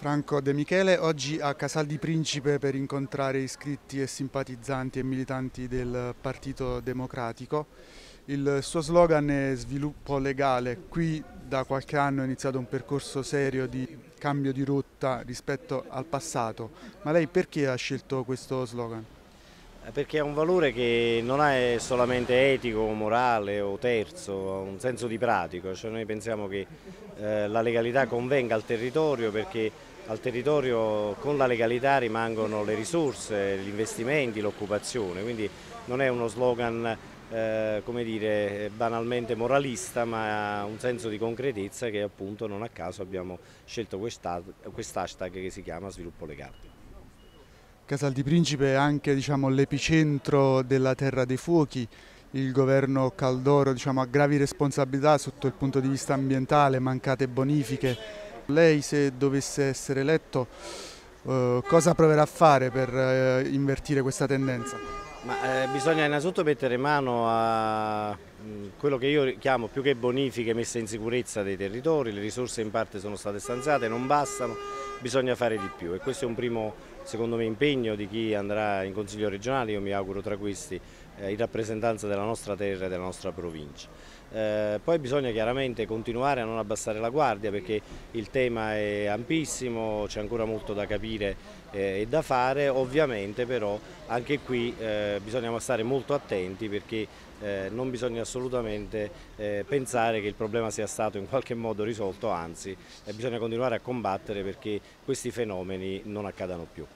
Franco De Michele, oggi a Casal di Principe per incontrare iscritti e simpatizzanti e militanti del Partito Democratico. Il suo slogan è sviluppo legale. Qui da qualche anno è iniziato un percorso serio di cambio di rotta rispetto al passato. Ma lei perché ha scelto questo slogan? Eh, perché è un valore che non è solamente etico, morale o terzo, ha un senso di pratico, cioè noi pensiamo che eh, la legalità convenga al territorio perché al territorio con la legalità rimangono le risorse, gli investimenti, l'occupazione, quindi non è uno slogan eh, come dire, banalmente moralista ma ha un senso di concretezza che appunto non a caso abbiamo scelto quest'hashtag che si chiama sviluppo legale. Casal di Principe è anche diciamo, l'epicentro della Terra dei Fuochi, il governo Caldoro diciamo, ha gravi responsabilità sotto il punto di vista ambientale, mancate bonifiche. Lei se dovesse essere eletto eh, cosa proverà a fare per eh, invertire questa tendenza? Ma, eh, bisogna innanzitutto mettere mano a mm, quello che io chiamo più che bonifiche messa in sicurezza dei territori, le risorse in parte sono state stanziate, non bastano, bisogna fare di più e questo è un primo secondo me impegno di chi andrà in Consiglio regionale, io mi auguro tra questi eh, in rappresentanza della nostra terra e della nostra provincia. Eh, poi bisogna chiaramente continuare a non abbassare la guardia perché il tema è ampissimo, c'è ancora molto da capire eh, e da fare, ovviamente però anche qui eh, bisogna stare molto attenti perché eh, non bisogna assolutamente eh, pensare che il problema sia stato in qualche modo risolto, anzi bisogna continuare a combattere perché questi fenomeni non accadano più.